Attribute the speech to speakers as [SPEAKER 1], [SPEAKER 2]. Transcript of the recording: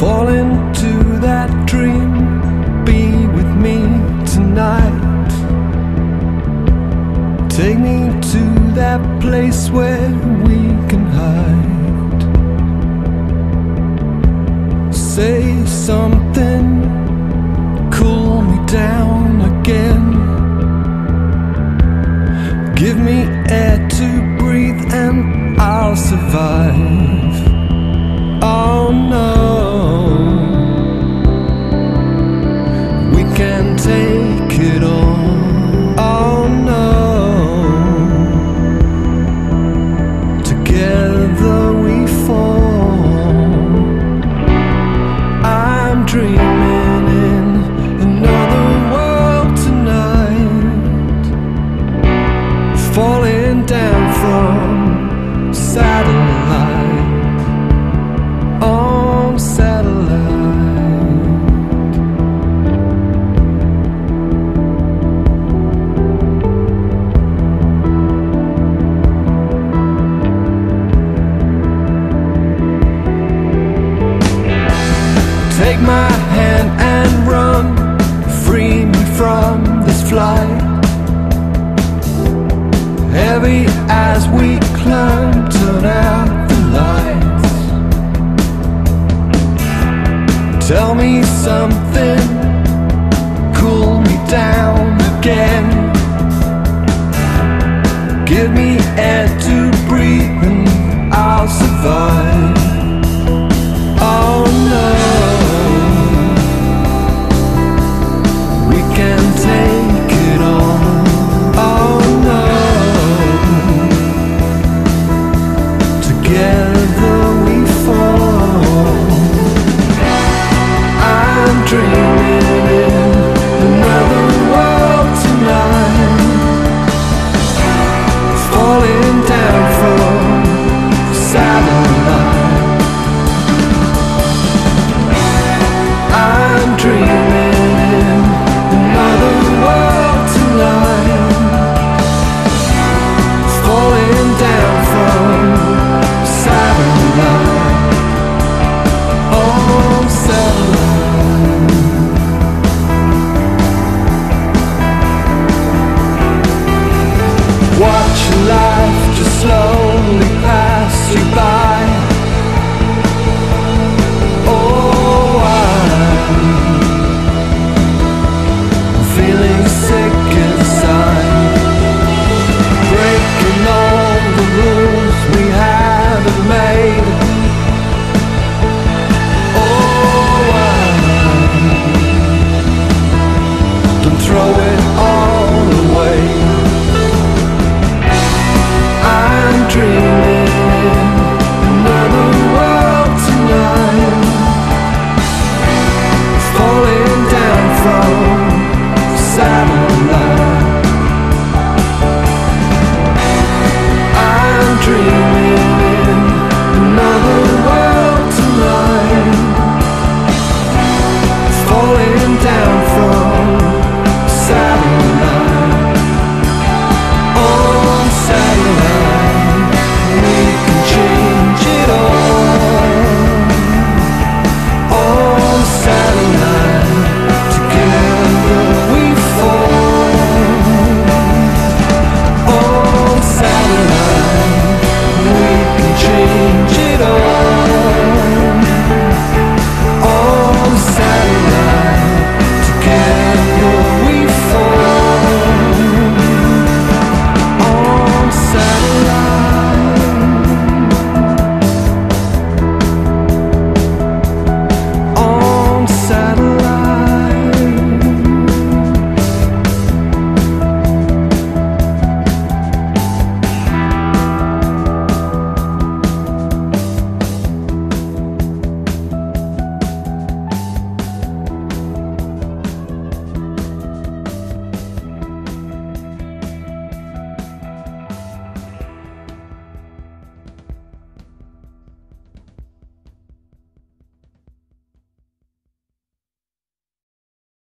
[SPEAKER 1] to that dream. Be with me tonight. Take me to that place where we can hide. Say something, cool me down again. Give me air to breathe and I'll survive. Take my hand and run, free me from this flight heavy as we climb, turn out the lights. Tell me something, cool me down again. Give me air to breathe Thank you. your life just slowly you by. Oh, I'm feeling sick inside Breaking all the rules we haven't made. Oh, don't throw it all